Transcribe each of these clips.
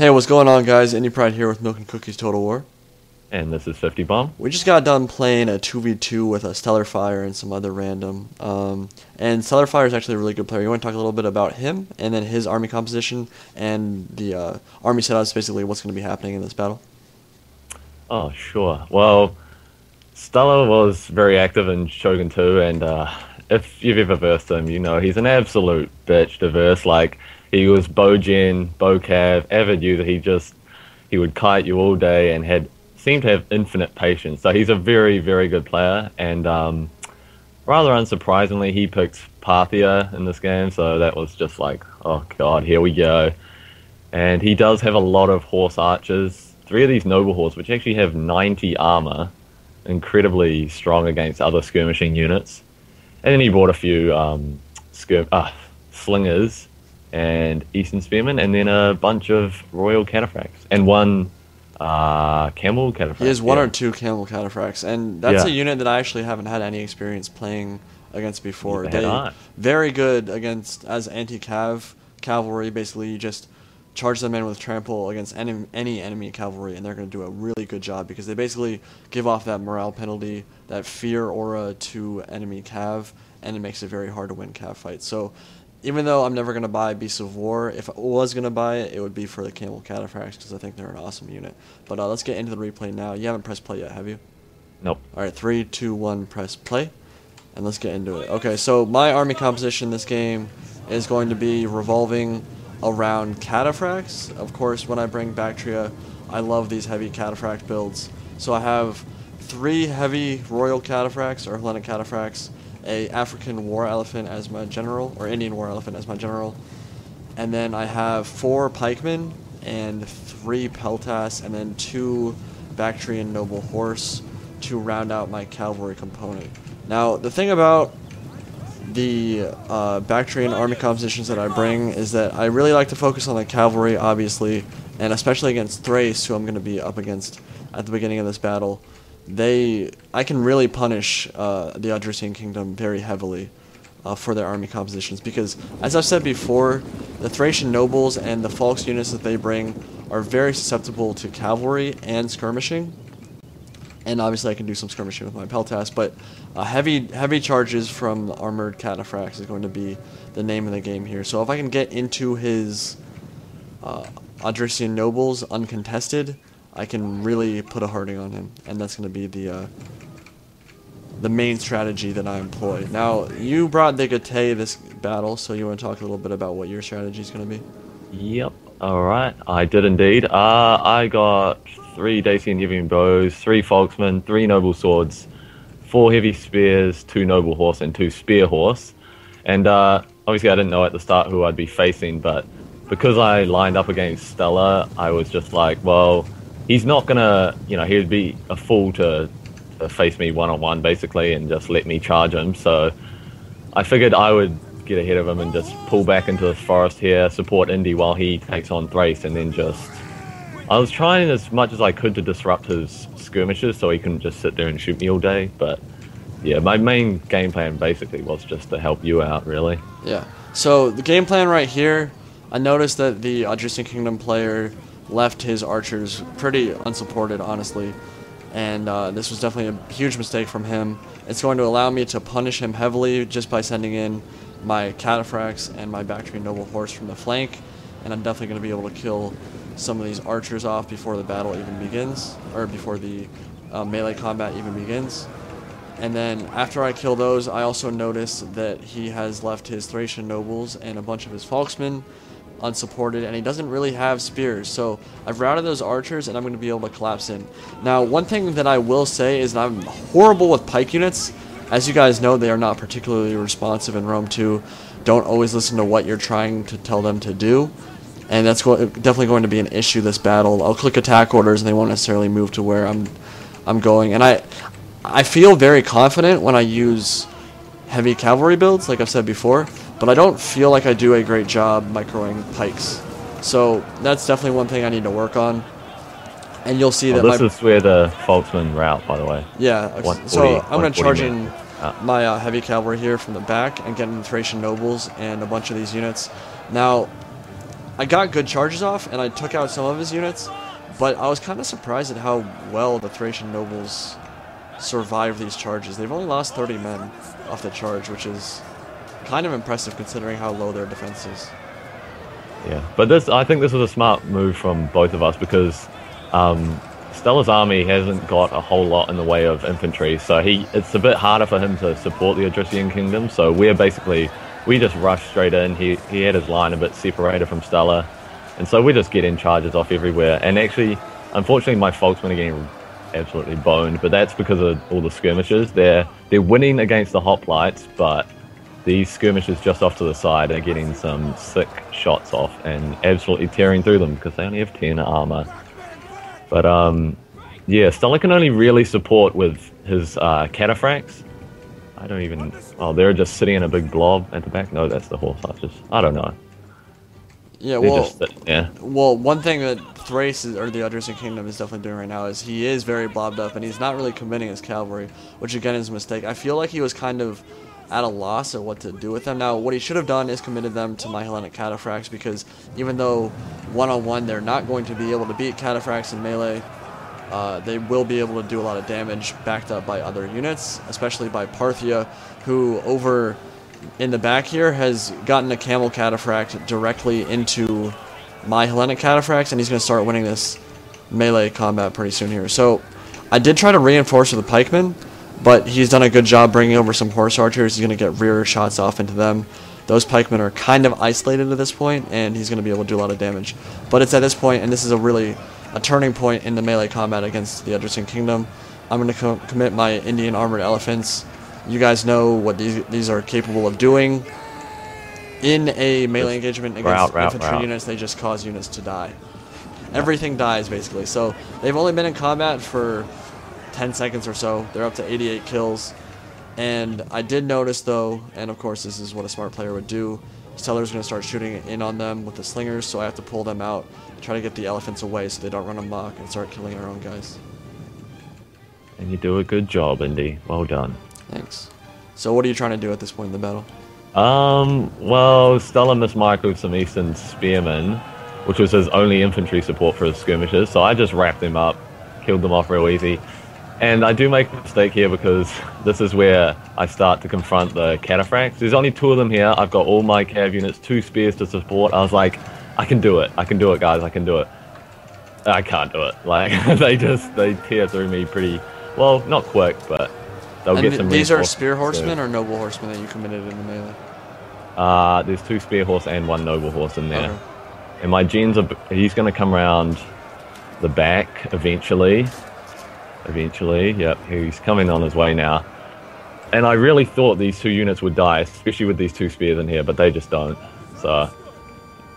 Hey, what's going on, guys? Indie Pride here with Milk and Cookies Total War. And this is 50 Bomb. We just got done playing a 2v2 with a Stellar Fire and some other random. Um, and Stellar Fire is actually a really good player. You want to talk a little bit about him and then his army composition and the uh, army setups, basically what's going to be happening in this battle? Oh, sure. Well, Stellar was very active in Shogun 2, and uh, if you've ever versed him, you know he's an absolute bitch to verse. Like, he was Bogen, Bocav, avid user. He just he would kite you all day and had seemed to have infinite patience. So he's a very very good player, and um, rather unsurprisingly, he picked Parthia in this game. So that was just like, oh god, here we go. And he does have a lot of horse archers. Three of these noble horse, which actually have 90 armor, incredibly strong against other skirmishing units. And then he brought a few um, skir- uh, slingers and Eastern Spearmen, and then a bunch of Royal Cataphracts, and one uh, Camel. He has one yeah. or two Camel Cataphracts, and that's Yeah. a unit that I actually haven't had any experience playing against before. They I. very good against as anti-cav cavalry. Basically, you just charge them in with trample against any, any enemy cavalry, and they're going to do a really good job because they basically give off that morale penalty, that fear aura to enemy cav, and it makes it very hard to win cav fights. So. Even though I'm never going to buy Beasts of War, if I was going to buy it, it would be for the Camel Cataphracts because I think they're an awesome unit. But uh, let's get into the replay now. You haven't pressed play yet, have you? Nope. All right, three, two, one, press play, and let's get into it. Okay, so my army composition this game is going to be revolving around cataphracts. Of course, when I bring Bactria, I love these heavy cataphract builds. So I have three heavy royal cataphracts or Hellenic cataphracts, a African war elephant as my general, or Indian war elephant as my general, and then I have four pikemen and three peltas, and then two Bactrian noble horse to round out my cavalry component. Now, the thing about the uh, Bactrian army compositions that I bring is that I really like to focus on the cavalry, obviously, and especially against Thrace, who I'm going to be up against at the beginning of this battle. They, I can really punish uh, the Odrysian Kingdom very heavily uh, for their army compositions because, as I've said before, the Thracian nobles and the Falx units that they bring are very susceptible to cavalry and skirmishing and obviously I can do some skirmishing with my Peltas, but uh, heavy heavy charges from armored cataphracts is going to be the name of the game here. So if I can get into his uh, nobles uncontested, I can really put a harding on him, and that's going to be the uh, the main strategy that I employ. Now you brought the Getae this battle, so you want to talk a little bit about what your strategy is going to be? Yep. All right. I did indeed. Uh, I got three Dacian Yevim bows, three Falxmen, three noble swords, four heavy spears, two noble horse, and two spear horse. And uh, obviously, I didn't know at the start who I'd be facing, but because I lined up against Stella, I was just like, well, he's not gonna, you know, he'd be a fool to, to face me one on one basically and just let me charge him. So I figured I would get ahead of him and just pull back into the forest here, support Indy while he takes on Thrace, and then just. I was trying as much as I could to disrupt his skirmishes so he couldn't just sit there and shoot me all day, but yeah, my main game plan basically was just to help you out, really. Yeah. So the game plan right here, I noticed that the Odrysian Kingdom player left his archers pretty unsupported, honestly, and uh, this was definitely a huge mistake from him. It's going to allow me to punish him heavily just by sending in my cataphracts and my Bactrian noble horse from the flank, and I'm definitely going to be able to kill some of these archers off before the battle even begins, or before the uh, melee combat even begins. And then after I kill those, I also notice that he has left his Thracian nobles and a bunch of his Falxmen unsupported, and he doesn't really have spears. So I've routed those archers, and I'm going to be able to collapse in. Now, one thing that I will say is that I'm horrible with pike units. As you guys know, they are not particularly responsive in Rome 2. Don't always listen to what you're trying to tell them to do. And that's go- definitely going to be an issue this battle. I'll click attack orders, and they won't necessarily move to where I'm, I'm going. And I, I feel very confident when I use heavy cavalry builds, like I've said before, but I don't feel like I do a great job microing pikes. So that's definitely one thing I need to work on. And you'll see Well, that this my is where the Falxmen route, by the way. yeah. So I'm going to charge in Ah. my uh, heavy cavalry here from the back and get in the Thracian nobles and a bunch of these units. Now, I got good charges off, and I took out some of his units, but I was kind of surprised at how well the Thracian nobles survived these charges. They've only lost 30 men off the charge, which is kind of impressive considering how low their defense is. Yeah, but this I think this was a smart move from both of us because um, Stella's army hasn't got a whole lot in the way of infantry, so he it's a bit harder for him to support the Odrysian kingdom. So we're basically we just rushed straight in. He he had his line a bit separated from Stella, and so we just get in charges off everywhere. And actually, unfortunately, my falxmen are getting absolutely boned, but that's because of all the skirmishes. They're they're winning against the hoplites, but these skirmishes just off to the side are getting some sick shots off and absolutely tearing through them because they only have 10 armor. But um, yeah, Stella can only really support with his uh, cataphracts. I don't even. Oh, they're just sitting in a big blob at the back. No, that's the horse archers. I don't know. Yeah, They're well, just yeah. well, one thing that Thrace is, or the Odrysian Kingdom is definitely doing right now is he is very blobbed up and he's not really committing his cavalry, which again is a mistake. I feel like he was kind of at a loss at what to do with them. Now, what he should have done is committed them to my Hellenic Cataphracts because even though one on one they're not going to be able to beat Cataphracts in melee, uh, they will be able to do a lot of damage backed up by other units, especially by Parthia, who over in the back here has gotten a Camel Cataphract directly into my Hellenic Cataphracts, and he's going to start winning this melee combat pretty soon here. So I did try to reinforce with the pikemen, but he's done a good job bringing over some horse archers. He's going to get rear shots off into them. Those pikemen are kind of isolated at this point, and he's going to be able to do a lot of damage. But it's at this point, and this is a really a turning point in the melee combat against the Odrysian Kingdom. I'm going to co- commit my Indian armored elephants. You guys know what these these are capable of doing. In a melee engagement against route, route, infantry route. units, they just cause units to die. Everything dies basically. So they've only been in combat for 10 seconds or so. They're up to 88 kills. And I did notice though, and of course this is what a smart player would do, Stellar's going to start shooting in on them with the slingers, so I have to pull them out, try to get the elephants away so they don't run amok and start killing our own guys. And you do a good job, Indy. Well done. Thanks. So what are you trying to do at this point in the battle? Um, well, Stella mismarked some Eastern Spearmen, which was his only infantry support for his skirmishes, so I just wrapped him up, killed them off real easy. And I do make a mistake here because this is where I start to confront the cataphracts. There's only two of them here. I've got all my cav units, two spears to support. I was like, I can do it. I can do it, guys. I can do it. I can't do it. Like they just they tear through me pretty well, not quick, but they'll And get some. these are spear horsemen or noble horsemen that you committed in the melee? Uh, there's two spear horse and one noble horse in there. Okay. And my gens are. He's going to come around the back eventually. Eventually, yep. He's coming on his way now. And I really thought these two units would die, especially with these two spears in here, but they just don't. So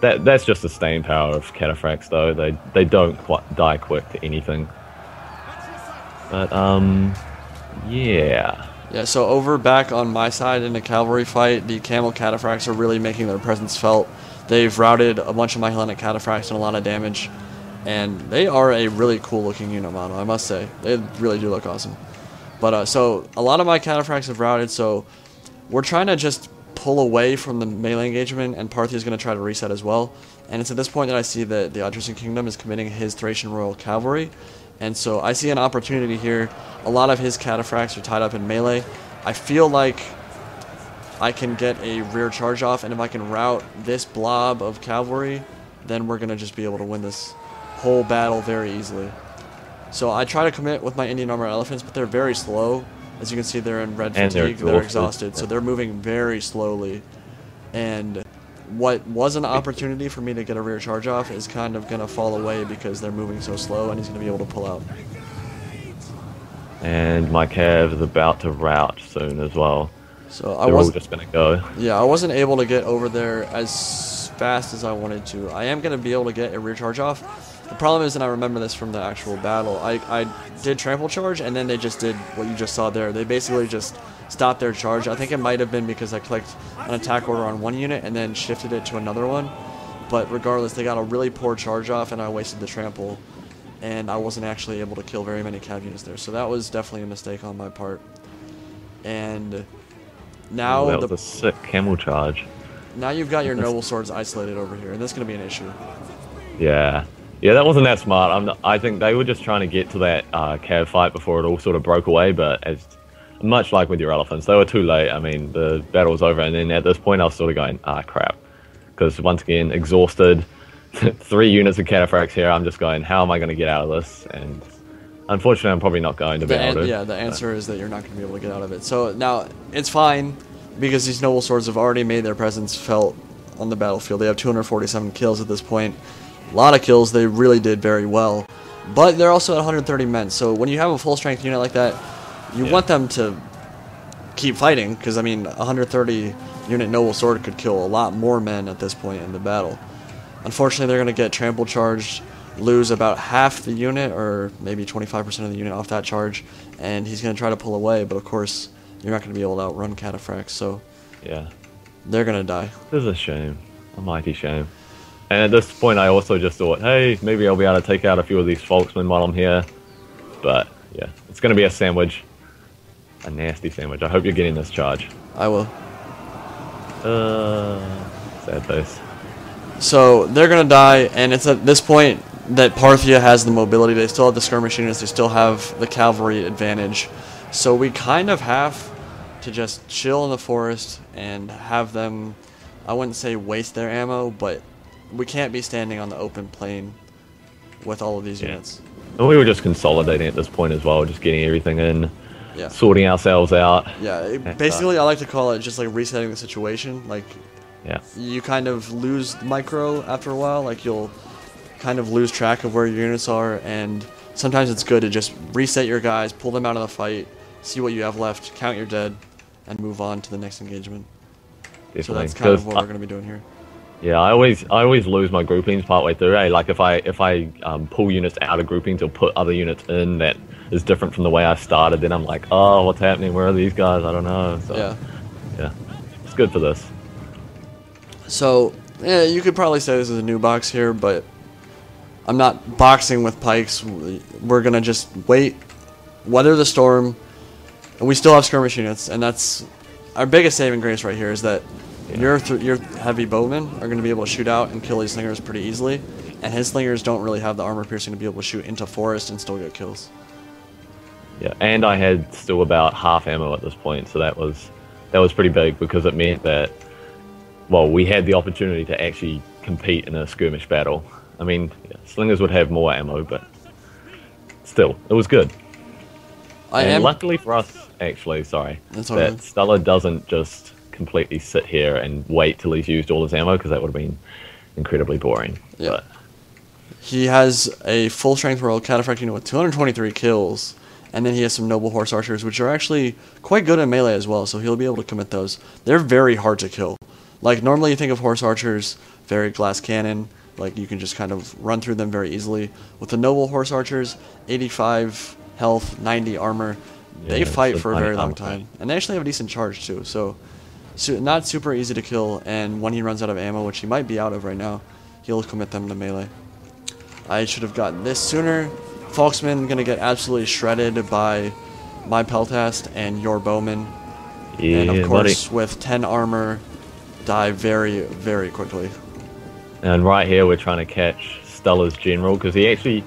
that that's just the staying power of cataphracts, though. They they don't quite die quick to anything. But um, yeah. Yeah, so over back on my side in the cavalry fight, the camel cataphracts are really making their presence felt. They've routed a bunch of my Hellenic cataphracts and a lot of damage, and they are a really cool looking unit model, I must say. They really do look awesome. But uh, so a lot of my cataphracts have routed, so we're trying to just pull away from the melee engagement, and Parthia is going to try to reset as well. And it's at this point that I see that the Odrysian Kingdom is committing his Thracian Royal Cavalry, and so I see an opportunity here. A lot of his cataphracts are tied up in melee. I feel like I can get a rear charge off, and if I can route this blob of cavalry, then we're going to just be able to win this whole battle very easily. So I try to commit with my Indian armor elephants, but they're very slow. As you can see, they're in red And they're fatigue. They're exhausted. exhausted, so they're moving very slowly. And what was an opportunity for me to get a rear charge off is kind of going to fall away because they're moving so slow, and he's going to be able to pull out. And my cav is about to rout soon as well. So I was just gonna go. Yeah, I wasn't able to get over there as fast as I wanted to. I am going to be able to get a rear charge off. The problem is, and I remember this from the actual battle, I, I did trample charge, and then they just did what you just saw there. They basically just stopped their charge. I think it might have been because I clicked an attack order on one unit and then shifted it to another one. But regardless, they got a really poor charge off, and I wasted the trample. And I wasn't actually able to kill very many cav units there. So that was definitely a mistake on my part. And now that the was a sick camel charge. now you've got your noble swords isolated over here, and that's going to be an issue. Yeah. Yeah, that wasn't that smart. I'm not, I think they were just trying to get to that uh, cav fight before it all sort of broke away, but as much like with your elephants, they were too late. I mean, the battle was over, and then at this point, I was sort of going, ah, crap. Because once again, exhausted, three units of cataphracts here, I'm just going, how am I going to get out of this? And unfortunately, I'm probably not going to be The able an- to. yeah, the answer is that you're not going to be able to get out of it. So now it's fine because these noble swords have already made their presence felt on the battlefield. They have 247 kills at this point. A lot of kills. They really did very well. But they're also at 130 men. So when you have a full strength unit like that, you Yeah. want them to keep fighting because I mean, 130 unit noble sword could kill a lot more men at this point in the battle. Unfortunately, they're going to get trample charged, lose about half the unit or maybe 25% of the unit off that charge, and he's going to try to pull away. But of course, you're not going to be able to outrun cataphracts, so yeah. they're going to die. This is a shame. A mighty shame. And at this point, I also just thought, hey, maybe I'll be able to take out a few of these Falxmen while I'm here. But, yeah, it's going to be a sandwich. A nasty sandwich. I hope you're getting this charge. I will. Uh, sad face. So they're gonna die, and it's at this point that Parthia has the mobility. They still have the skirmish units. They still have the cavalry advantage. So we kind of have to just chill in the forest and have them. I wouldn't say waste their ammo, but we can't be standing on the open plain with all of these Yeah. units. And we were just consolidating at this point as well, just getting everything in, Yeah. sorting ourselves out. Yeah. it- basically, I like to call it just like resetting the situation. Like Yeah. you kind of lose micro after a while. Like you'll kind of lose track of where your units are, and sometimes it's good to just reset your guys, pull them out of the fight, see what you have left, count your dead, and move on to the next engagement. So that's kind of what I- we're going to be doing here. Yeah, I always I always lose my groupings partway through. Eh? Like if I if I um, pull units out of groupings or put other units in that is different from the way I started, then I'm like, oh, what's happening? Where are these guys? I don't know. So, Yeah. yeah, it's good for this. So yeah, you could probably say this is a new box here, but I'm not boxing with pikes. We're gonna just wait, weather the storm, and we still have skirmish units, and that's our biggest saving grace right here is that your th- your heavy bowmen are gonna be able to shoot out and kill these slingers pretty easily, and his slingers don't really have the armor piercing to be able to shoot into forest and still get kills. Yeah, and I had still about half ammo at this point, so that was that was pretty big because it meant that well, we had the opportunity to actually compete in a skirmish battle. I mean, yeah, slingers would have more ammo, but still, it was good. I and am luckily for us, actually, sorry, That's that right. Stella doesn't just completely sit here and wait till he's used all his ammo because that would have been incredibly boring. Yeah. But He has a full strength royal cataphract unit with 223 kills, and then he has some noble horse archers, which are actually quite good in melee as well. So he'll be able to commit those. They're very hard to kill. Like normally you think of horse archers, very glass cannon, like you can just kind of run through them very easily. With the noble horse archers, 85 health, 90 armor, they Yeah, fight for a very long time, and they actually have a decent charge too. So, su not super easy to kill. And when he runs out of ammo, which he might be out of right now, he'll commit them to melee. I should have gotten this sooner. Falxman gonna get absolutely shredded by my Peltast and your Bowman. yeah, and of buddy. course, with 10 armor, die very, very quickly. And right here, we're trying to catch Stella's general because he actually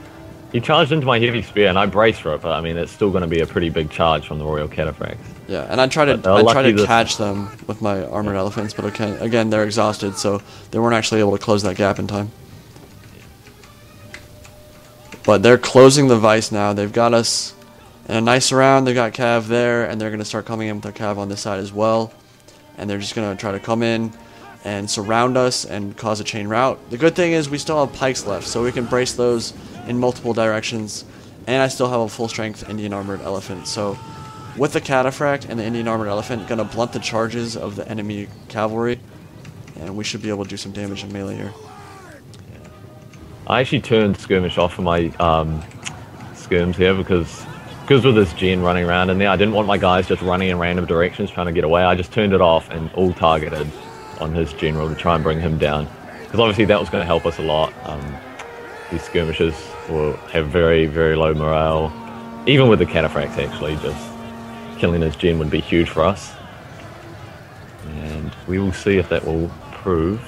he charged into my heavy spear, and I braced for it. But I mean, it's still going to be a pretty big charge from the Royal Cataphracts. Yeah, and I try to uh, I try to catch them with my armored elephants, but okay, again they're exhausted, so they weren't actually able to close that gap in time. But they're closing the vice now. They've got us in a nice round. They've got Cav there, and they're gonna start coming in with their Cav on this side as well. And they're just gonna try to come in and surround us and cause a chain route. The good thing is we still have pikes left, so we can brace those in multiple directions. And I still have a full strength Indian armored elephant, so with the cataphract and the Indian armored elephant, gonna blunt the charges of the enemy cavalry, and we should be able to do some damage in melee here. I actually turned skirmish off for my um, skirms here because because with this gen running around in there, I didn't want my guys just running in random directions trying to get away. I just turned it off and all targeted on his general to try and bring him down. Because obviously that was going to help us a lot. Um, these skirmishes will have very very low morale. Even with the cataphracts, actually, just killing his gen would be huge for us. And we will see if that will prove.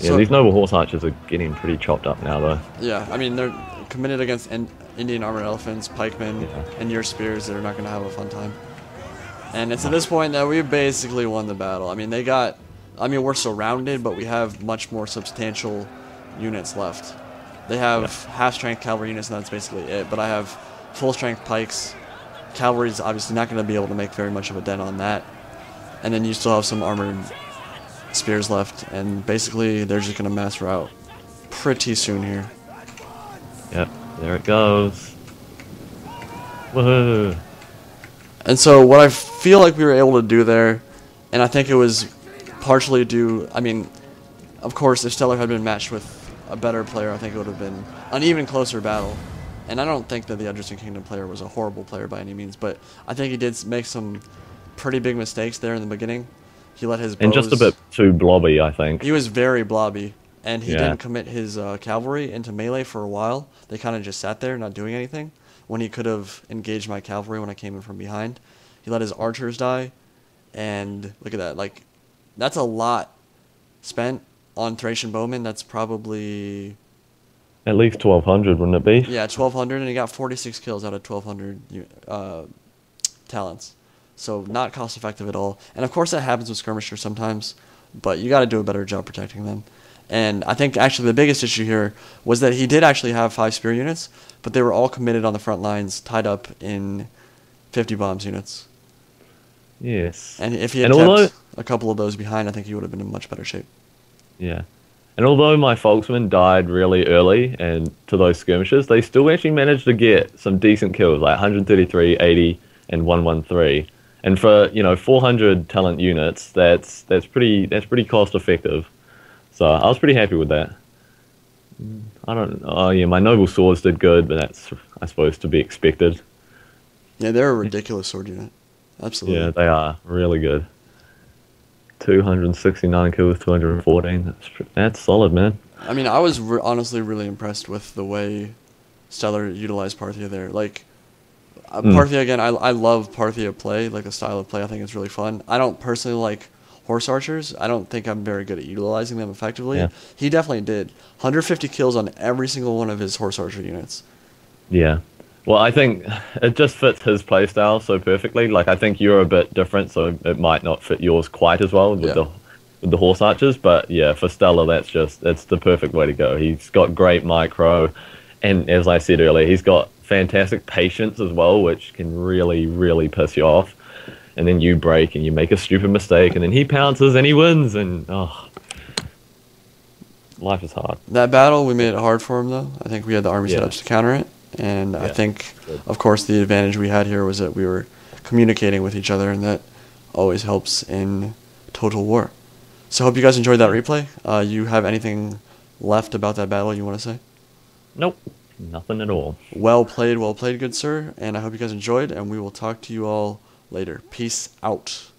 Yeah, So- these noble horse archers are getting pretty chopped up now, though. Yeah, I mean they're committed against in- Indian armored elephants, pikemen, Yeah. and your spears. They're not going to have a fun time. And it's at this point that we've basically won the battle. I mean, they got. I mean, we're surrounded, but we have much more substantial units left. They have half strength cavalry units, and that's basically it. But I have full strength pikes. Cavalry's obviously not going to be able to make very much of a dent on that. And then you still have some armored spears left, and basically they're just going to mass rout pretty soon here. Yep, there it goes. Woohoo! And so what I feel like we were able to do there, and I think it was partially due. I mean, of course, if Stellar had been matched with a better player, I think it would have been an even closer battle. And I don't think that the Odrysian Kingdom player was a horrible player by any means, but I think he did make some pretty big mistakes there in the beginning. He let his And just a bit too blobby, I think. He was very blobby, and he Yeah. didn't commit his uh, cavalry into melee for a while. They kind of just sat there, not doing anything, when he could have engaged my cavalry when I came in from behind. He let his archers die, and look at that. Like, that's a lot spent on Thracian bowmen. That's probably At least 1200, wouldn't it be? yeah, 1200, and he got 46 kills out of 1200 uh, talents. So not cost effective at all. And of course that happens with skirmishers sometimes, but you got to do a better job protecting them. And I think actually the biggest issue here was that he did actually have five spear units, but they were all committed on the front lines, tied up in 50 bombs units. Yes. And if he had And kept although- a couple of those behind, I think he would have been in much better shape. Yeah. And although my Falxmen died really early and to those skirmishes, they still actually managed to get some decent kills, like 133, 80, and 113. And for, you know, 400 talent units, that's that's pretty that's pretty cost effective. So I was pretty happy with that. I don't Oh yeah, my noble swords did good, but that's I suppose to be expected. Yeah, they're a ridiculous sword unit. Absolutely. Yeah, they are really good. 269 kills, 214. That's that's solid, man. I mean, I was re- honestly really impressed with the way Stellar utilized Parthia there. Like, uh, Mm. Parthia, again, I, I love Parthia play, like the style of play. I think it's really fun. I don't personally like horse archers. I don't think I'm very good at utilizing them effectively. Yeah. He definitely did. 150 kills on every single one of his horse archer units. Yeah. Well, I think it just fits his playstyle so perfectly. Like I think you're a bit different, so it might not fit yours quite as well with Yeah. the with the horse archers. But yeah, for Stella, that's just it's the perfect way to go. He's got great micro, and as I said earlier, he's got fantastic patience as well, which can really really piss you off. And then you break and you make a stupid mistake, and then he pounces and he wins, and oh, life is hard. That battle, we made it hard for him, though. I think we had the army Yeah. setups to counter it. And I think, Good. of course, the advantage we had here was that we were communicating with each other, and that always helps in total war. So, hope you guys enjoyed that replay. Uh, you have anything left about that battle you want to say? Nope, nothing at all. Well played, well played, good sir. And I hope you guys enjoyed, and we will talk to you all later. Peace out.